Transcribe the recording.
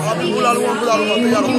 好了，不闹了，不闹了，回闹了。